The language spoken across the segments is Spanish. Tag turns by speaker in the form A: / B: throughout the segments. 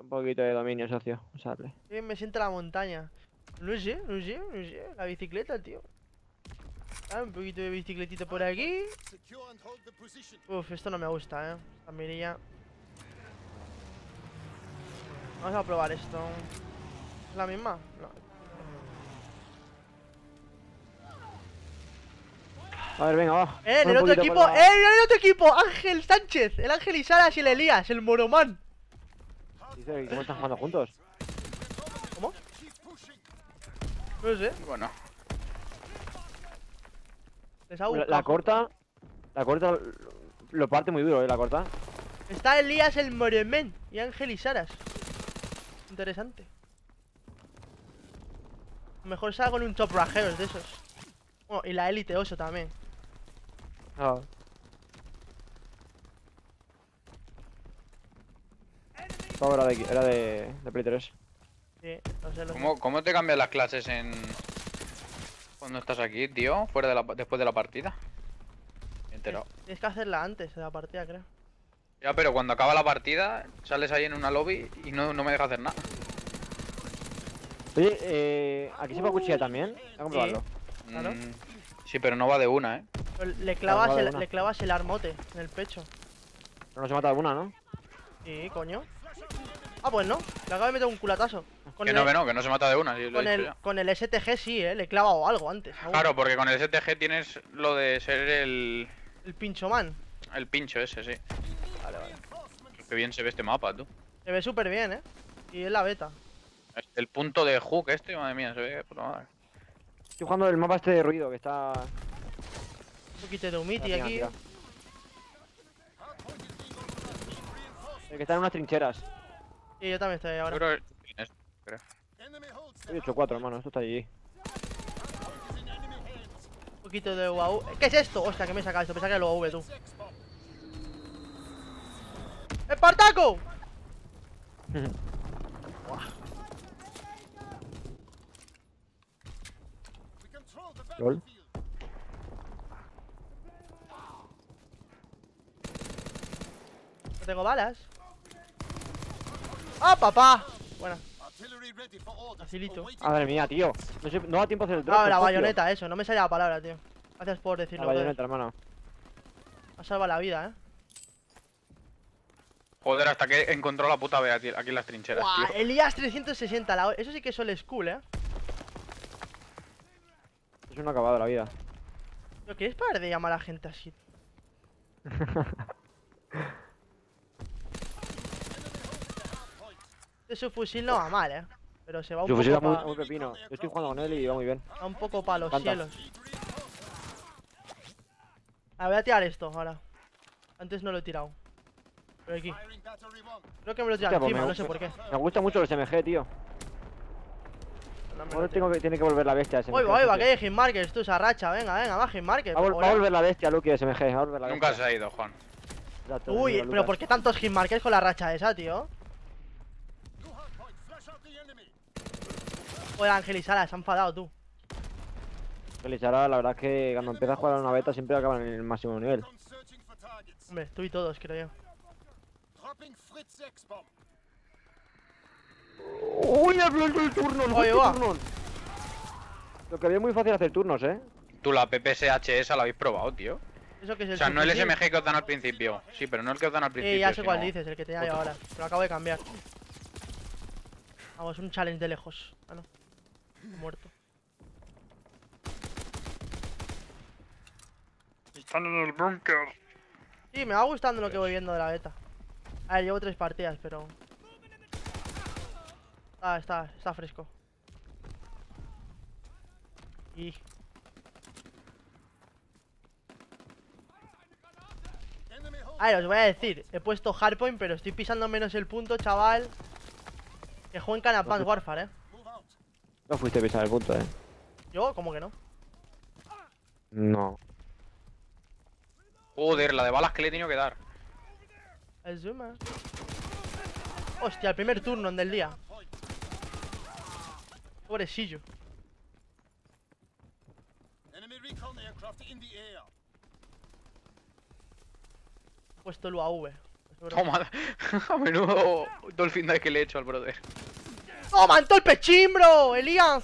A: Un poquito de dominio, socio. Usarle.
B: Qué me sienta la montaña. No sé, no sé, no sé. La bicicleta, tío. Ah, un poquito de bicicletita por aquí. Uf, esto no me gusta, eh. La mirilla. Vamos a probar esto. ¿Es la misma? No.
A: A ver, venga, va.
B: Eh, en el otro equipo,
A: la-
B: eh, en el otro equipo, Ángel Sánchez, el Ángel Isaras y el Elías, el Moromán.
A: ¿Cómo están jugando juntos?
B: ¿Cómo? No sé,
C: Bueno,
B: les ha
A: La, corta. La corta lo parte muy duro, eh, la corta.
B: Está Elías el Moromán y Ángel Isaras. Interesante. Mejor salgo en un top rajeros de esos. Bueno, y la Elite 8 también.
A: Ah. Todo era de, era de, de Play 3.
B: Sí, no sé, lo.
C: ¿cómo, ¿cómo te cambian las clases en. cuando estás aquí, tío? Fuera de la, después de la partida. Me he enterado.
B: Tienes que hacerla antes de la partida, creo.
C: Ya, pero cuando acaba la partida, sales ahí en una lobby y no, no me deja hacer nada.
A: Oye, eh, aquí se puede cuchillar también. Voy a comprobarlo.
B: Claro.
C: Mm, sí, pero no va de una, ¿eh?
B: Pero Le clavas, el,
A: una.
B: le clavas el armote en el pecho.
A: Pero no se mata alguna, ¿no?
B: Sí, coño. Ah, pues no. Le acabo de meter un culatazo. Con
C: Que
B: el,
C: no, que no, que no se mata de una,
B: con, el, con el STG sí, eh. Le he clavado algo antes. aún.
C: Claro, porque con el STG tienes lo de ser el,
B: El pincho man.
C: el pincho ese, sí.
B: Vale, vale.
C: Qué bien se ve este mapa, tú.
B: Se ve súper bien, eh. Y es la beta.
C: El punto de hook este, madre mía, se ve puta madre.
A: Estoy jugando el mapa este de ruido que está.
B: Un poquito de humiti aquí.
A: gigante. El que está en unas trincheras.
B: Sí, yo también estoy ahora.
C: creo que es-
A: Estoy 8-4, hermano. Esto está allí.
B: Un poquito de UAV. ¿Qué es esto? Hostia, que me saca esto. Pensaba que era el UAV, tú. ¡Espartaco!
A: LOL.
B: No tengo balas. ¡Ah, papá! Buena. Facilito.
A: Madre mía, tío. No, sé- no da tiempo a hacer el drop.
B: Ah, la bayoneta, eso. No me salía la palabra, tío. Gracias por
A: La
B: decirlo. brother.
A: bayoneta, hermano.
B: Ha salvado la vida, eh.
C: Joder, hasta que encontró la puta B aquí, en las trincheras, tío.
B: Elías 360, la- eso sí que es old school, eh.
A: Es un acabado la vida.
B: ¿Pero quieres parar de llamar a la gente así? Este su fusil no va mal, eh. Pero se va un
A: Su fusil
B: poco
A: va muy,
B: pa-
A: muy pepino. Yo estoy jugando con él y va muy bien.
B: va un poco para los
A: Canta.
B: cielos. A ver, voy a tirar esto ahora. Antes no lo he tirado. Pero aquí. Creo que me lo he tirado
A: Hostia, pues
B: encima, no sé por qué.
A: Me gusta mucho los MG, tío. Ahora tengo que, tiene que volver la bestia ese.
B: Oye, va, oye, va, que hay hitmarkers, tú, esa racha. Venga, venga, va, hitmarkers.
A: Va, va a volver la bestia, Lucky, SMG. Va a volver la
C: Nunca se ha ido, Juan.
B: Uy, pero. ¿por qué tantos hitmarkers con la racha esa, tío? Joder, Ángel y Sara, se han enfadado tú.
A: El Ishara, la verdad es que cuando empieza a jugar a una beta siempre acaban en el máximo nivel.
B: Hombre, tú y todos, creo yo.
A: ¡Uy, el, turno!
B: Oye, va.
A: Lo que había muy fácil hacer turnos, ¿eh?
C: Tú la PPSH esa la habéis probado, tío.
B: Eso que es el
C: O sea, no el. SMG que os dan al principio. Sí, pero no el que os dan al principio.
B: Sí, ya sé cuál dices, el que yo
C: otro.
B: ahora. Lo acabo de cambiar. Vamos, un challenge de lejos. Ah, no. Muerto.
C: Están en el búnker.
B: Sí, me va gustando lo que voy viendo de la beta. A ver, llevo tres partidas, pero... Ah, está, está fresco. Y... A ver, os voy a decir, he puesto hardpoint, pero estoy pisando menos el punto, chaval. Que juego en Can Advance Warfare, eh.
A: No fuiste a pisar el punto, ¿eh?
B: Yo, como que no.
A: No.
C: Joder, la de balas que le he tenido que dar.
B: El Zuma. Hostia, el primer turno del día. Pobrecillo. He puesto el UAV.
C: Toma. A menudo Dolphin Dive que le he hecho al brother.
B: ¡Toma, en todo el pechín, bro! ¡Elías!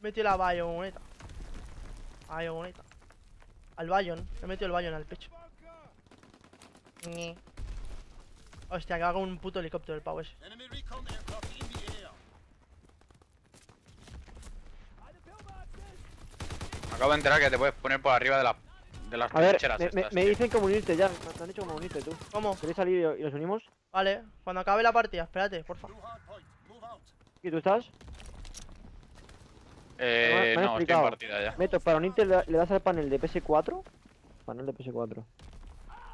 B: Metió la bayoneta. Bayoneta. Al bayon. Me metió el bayon al pecho. Ñe. Hostia, que haga un puto helicóptero el pavo ese.
C: Acabo de enterar que te puedes poner por arriba de, la, de las
A: A ver, me, me-
C: estas,
A: me
C: tío.
A: dicen cómo unirte ya. Me han dicho cómo unirte tú.
B: ¿Cómo?
A: ¿Queréis salir y, y nos unimos?
B: Vale, cuando acabe la partida, espérate, porfa.
A: ¿Y tú estás?
C: Eh,
A: me
C: no, estoy en partida ya.
A: Meto, para unirte le, le das al panel de PS4. Panel de PS4.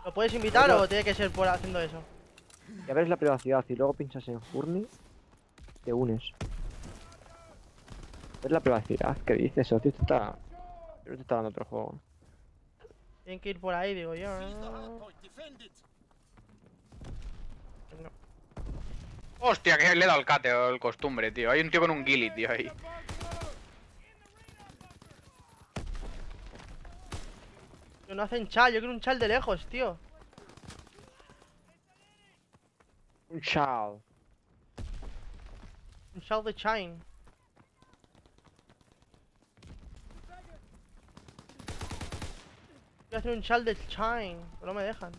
B: ¿Lo puedes invitar o tiene que ser por haciendo eso?
A: Y abres la privacidad y luego pinchas en Journey. Te unes. Es la privacidad. ¿Qué dices, socio? Esto está. Pero te está dando otro juego.
B: Tienen que ir por ahí, digo yo. ¿no? No.
C: Hostia, que le he dado el cate o el costumbre, tío. Hay un tío con un ghillie, tío, ahí.
B: No hacen chal, yo quiero un chal de lejos, tío.
A: Un chao.
B: Un chal de Chine. Quiero hacer un chal de Chine, pero no me dejan.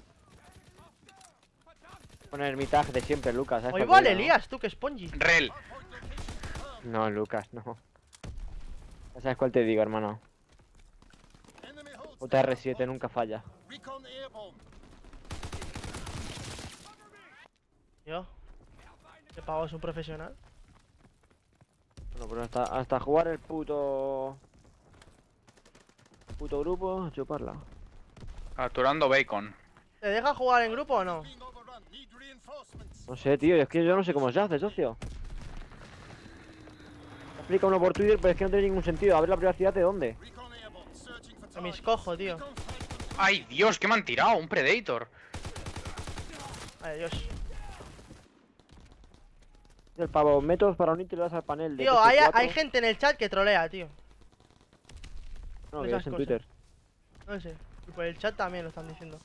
A: Poner mi tag de siempre, Lucas. ¿sabes te
B: vale? Elías, tú que spongy.
C: Rel.
A: No, Lucas, no. Ya sabes cuál te digo, hermano.
D: Enemy holds the
A: UTR
D: hard
A: 7
D: point.
A: nunca falla.
B: Yo. Que pago es un profesional.
A: Bueno, pero hasta, hasta jugar el puto. Puto grupo, chuparla.
C: Capturando bacon.
B: ¿Te deja jugar en grupo o no?
A: No sé, tío, es que yo no sé cómo se hace, socio. Me explica uno por Twitter, pero es que no tiene ningún sentido. A ver la privacidad de dónde.
B: A mis cojo, tío.
C: ¡Ay, Dios! ¿Qué me han tirado? Un Predator.
B: Ay, Dios.
A: El pavo, métodos para unirte y le das al panel de
B: Tío, hay,
A: PS4.
B: hay gente en el chat que trolea, tío.
A: No, que es en
B: cosas.
A: Twitter.
B: No sé. Y por el chat también lo están diciendo.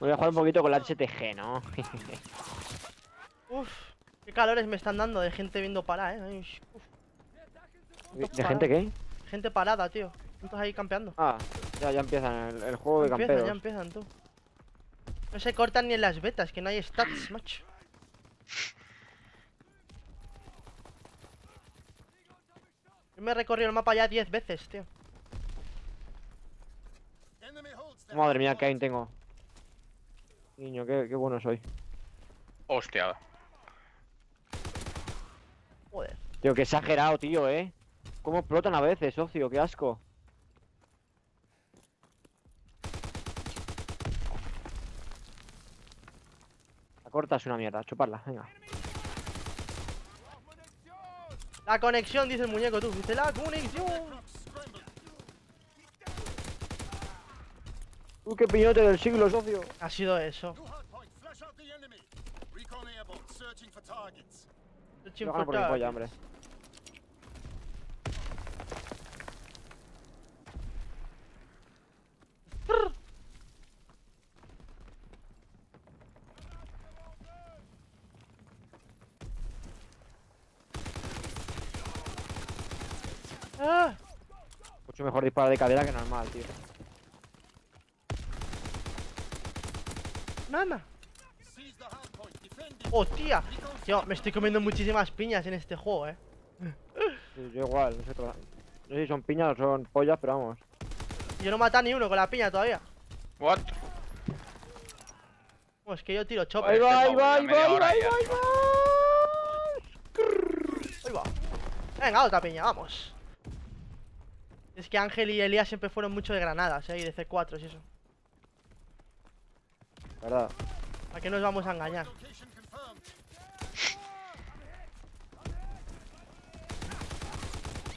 A: Voy a jugar un poquito con la HTG, ¿no?
B: Uf. Qué calores me están dando de gente viendo parada, eh. Uf,
A: ¿De gente qué?
B: gente parada, tío. ¿Cuántos ahí campeando?
A: Ah, ya, ya empiezan el, el juego de
B: empiezan,
A: camperos.
B: ya empiezan, tú. No se cortan ni en las betas, que no hay stats, macho. Yo me he recorrido el mapa ya 10 veces, tío.
A: Madre mía, qué aim tengo. Niño, qué, qué bueno soy.
C: Hostia.
B: Joder.
A: Tío, qué exagerado, tío, ¿eh? ¿Cómo explotan a veces, socio? Qué asco. La corta es una mierda, chuparla, venga.
B: La conexión, dice el muñeco, tú. Dice la conexión.
A: ¡Uh, qué piñote del siglo, socio!
B: Ha sido eso.
D: Blue hard point. Flash out the enemy. Recon airborne. Searching for targets.
B: Searching
A: Yo gano
B: for
A: por mi polla, hombre. Mucho mejor disparar de cadera que normal, tío.
D: It.
B: ¡Hostia! Tío, me estoy comiendo muchísimas piñas en este juego, eh.
A: Sí, yo igual, no sé, no sé si son piñas o son pollas, pero vamos.
B: Yo no mata ni uno con la piña todavía.
C: What?
B: Es que yo tiro chopper.
A: ahí va, ahí va, ahí va, ahí va, ahí va.
B: Ahí va. Venga, otra piña, vamos. Es que Ángel y Elías siempre fueron mucho de granadas, eh, y de C4 y eso.
A: ¿Verdad?
B: ¿A qué nos vamos a engañar?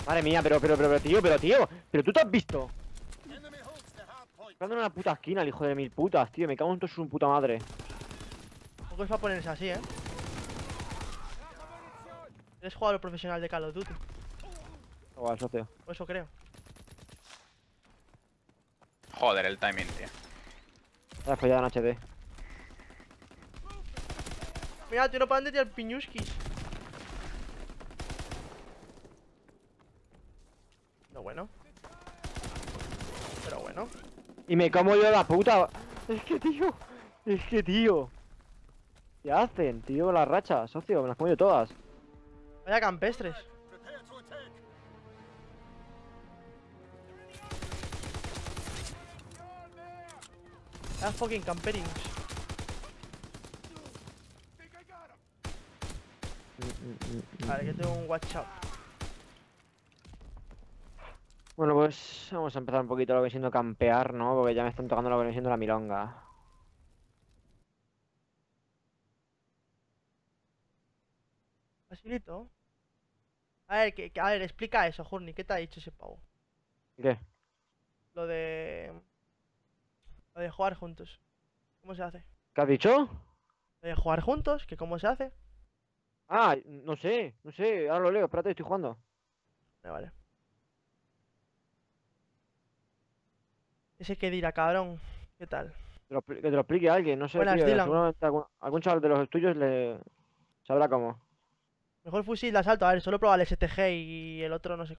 A: Madre mía, pero, pero, pero, pero, tío, pero, tío. Pero tú te has visto. En una puta esquina, el hijo de mil putas, tío. Me cago en todo su puta madre.
B: Tampoco es para ponerse así, eh. Eres jugador profesional de Call of Duty.
A: Igual, socio.
B: O eso creo.
C: Joder, el timing, tío.
A: Ya follado en HD.
B: Mira, tío, no paran de tirar piñuskis. Pero bueno. Pero bueno.
A: Y me como yo la puta. Es que, tío. Es que, tío. ¿Qué hacen, tío? Las rachas, socio. Me las como yo todas.
B: Vaya campestres. Vaya fucking camperings. Vale, que tengo un WhatsApp.
A: Bueno, pues vamos a empezar un poquito lo que viene siendo campear, ¿no? Porque ya me están tocando lo que viene siendo la milonga.
B: Facilito. A ver, que, que- a ver, explica eso, Journey. ¿Qué te ha dicho ese pavo?
A: ¿Qué?
B: Lo de. Lo de jugar juntos. ¿Cómo se hace?
A: ¿Qué has dicho?
B: Lo de jugar juntos, que cómo se hace.
A: Ah, no sé, no sé. Ahora lo leo. Espérate, estoy jugando.
B: Vale, vale. Ese que dirá, cabrón. ¿Qué tal?
A: Que te lo explique alguien, no sé,
B: Buenas,
A: tío.
B: Dylan.
A: Seguramente algún, algún chaval de los tuyos le sabrá cómo.
B: Mejor fusil de asalto. A ver, solo he probado el STG y el otro no sé